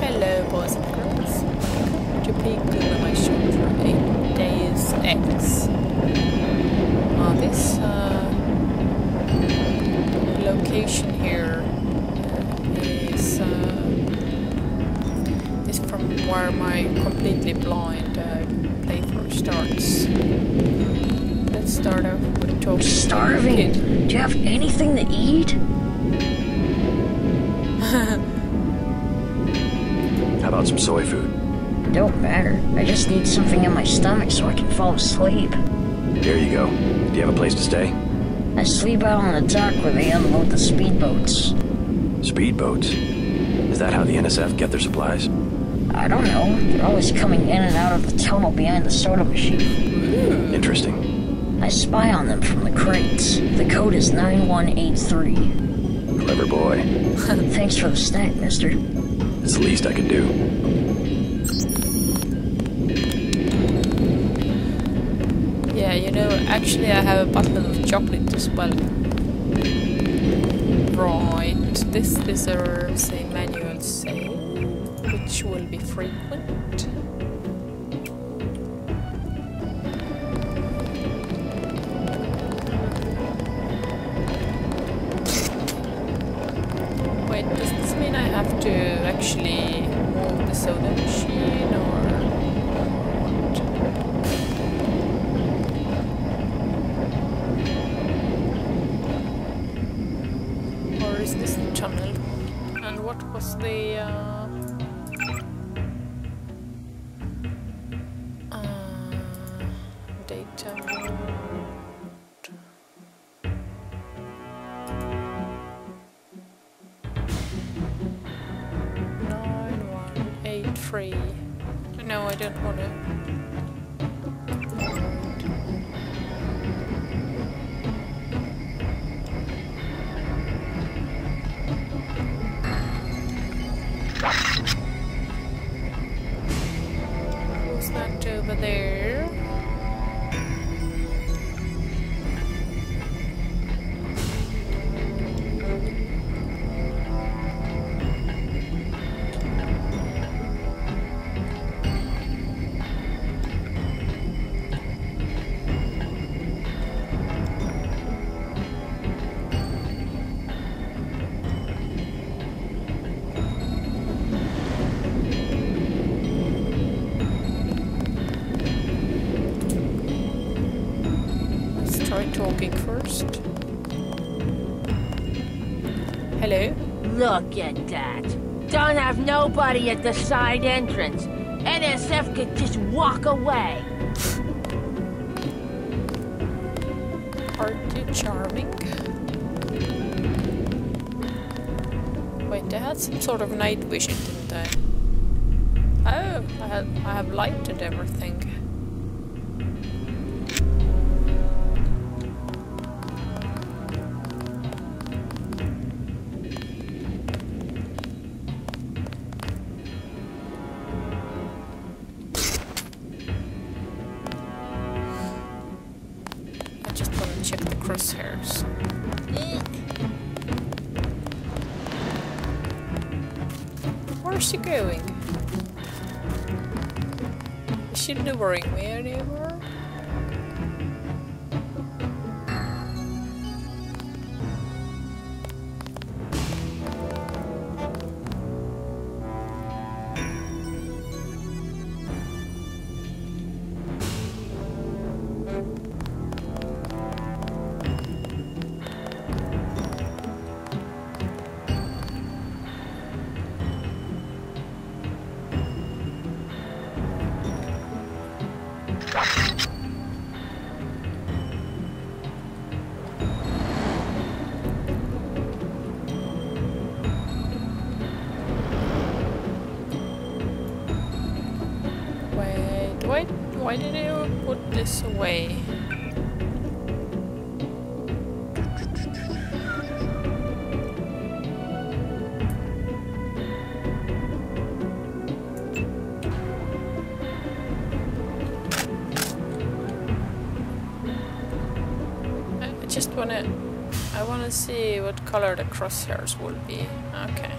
Hello, boys and girls. Welcome to Peak Animation for 8 Days X. Uh, this uh, location here uh, is, uh, from where my completely blind uh, playthrough starts. Let's start off with talking Starving. Do you have anything to eat? About some soy food? Don't matter. I just need something in my stomach so I can fall asleep. Here you go. Do you have a place to stay? I sleep out on the dock where they unload the speedboats. Speedboats. Is that how the NSF get their supplies? I don't know. They're always coming in and out of the tunnel behind the soda machine. Hmm. Interesting. I spy on them from the crates. The code is 9183. Clever boy. Thanks for the snack, mister. It's the least I could do. Yeah, you know, actually I have a bottle of chocolate as well. Right, this deserves a manual save, which will be frequent. Wait, does this mean I have to actually move the soda machine Talking first. Hello? Look at that. Don't have nobody at the side entrance. NSF could just walk away. Aren't you charming? Wait, they had some sort of night vision, didn't I? Oh, I have, I have lighted everything. Check the crosshairs. Where's she going? Is she luring me anymore? Wait, why, why did you put this away? wanna... I wanna see what color the crosshairs will be. Okay.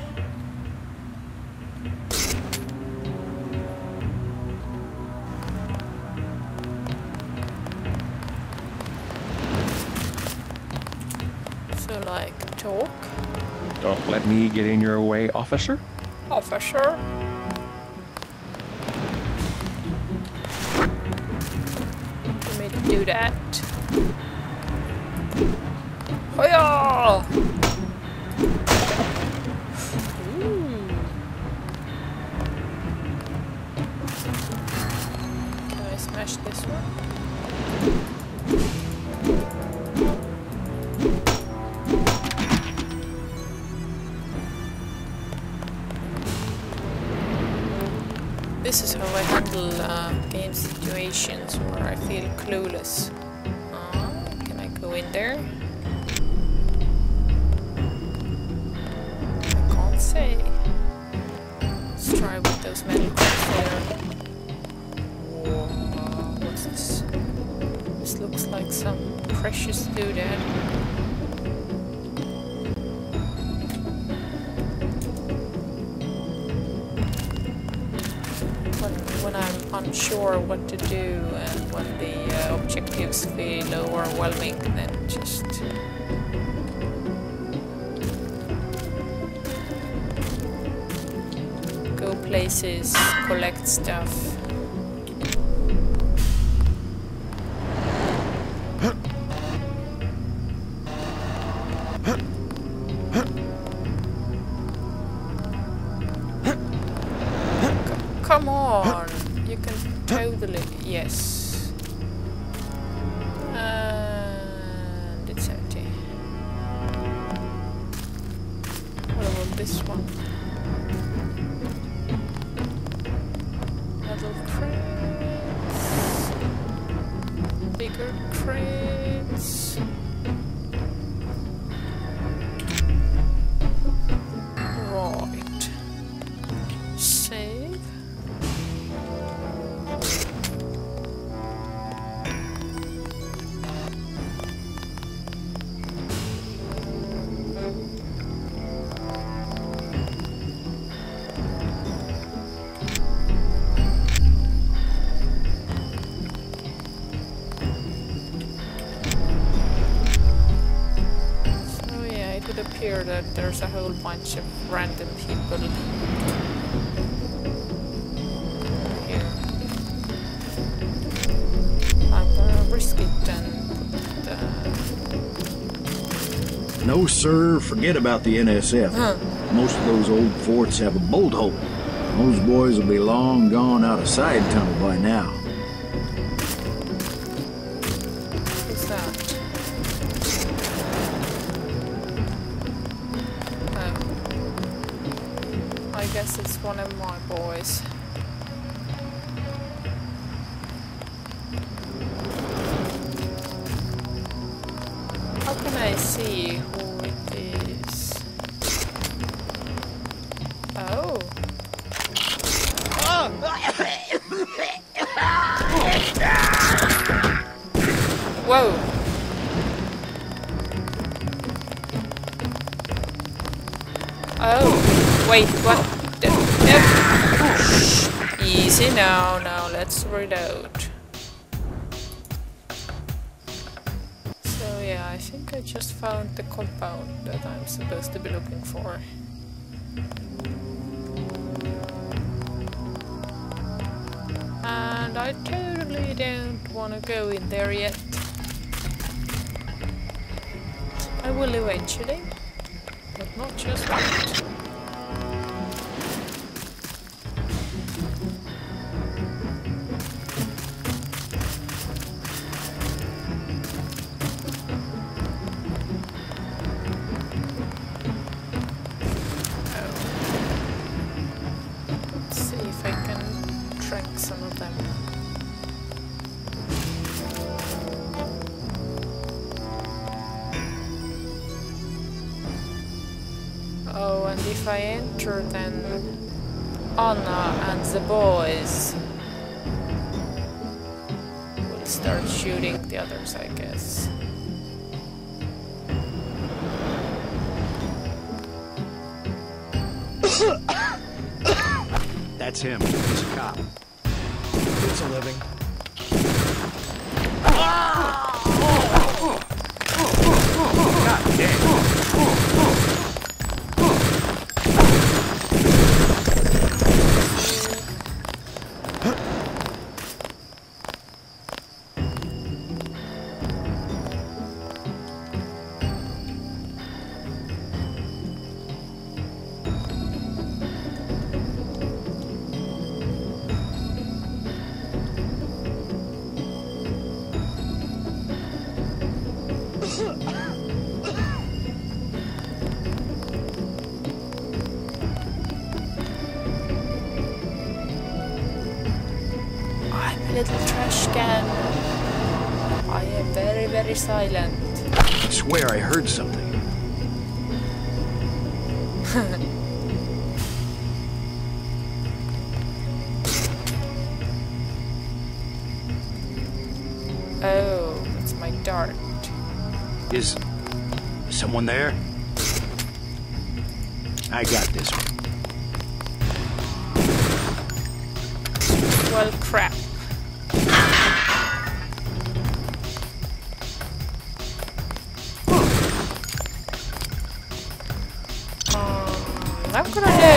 So, like, talk. Don't let me get in your way, officer. Officer? Let me do that. Ooh. Can I smash this one? This is how I handle uh, game situations where I feel clueless. In there? I can't say. Let's try with those metal there. What's this? This looks like some precious doodad. when, I'm unsure what to do and when the uh, objectives feel overwhelming, then just go places, collect stuff. Come on, you can totally yes. That there's a whole bunch of random people here. I'm gonna risk it and uh, No, sir, forget about the NSF. Most of those old forts have a bolt hole. Those boys will be long gone out of side tunnel by now. It's one of my boys. How can I see who it is? Oh. Oh. Whoa. Oh, wait, what? Easy now, now let's reload. So yeah, I think I just found the compound that I'm supposed to be looking for. And I totally don't want to go in there yet. I will eventually, but not just yet. Oh, and if I enter, then Anna and the boys will start shooting the others, I guess. That's him. He's a cop. It's a living. God damn. Little trash can. I am very, very silent. I swear I heard something. Oh, it's my dart. Is someone there? I got this one. Well, crap.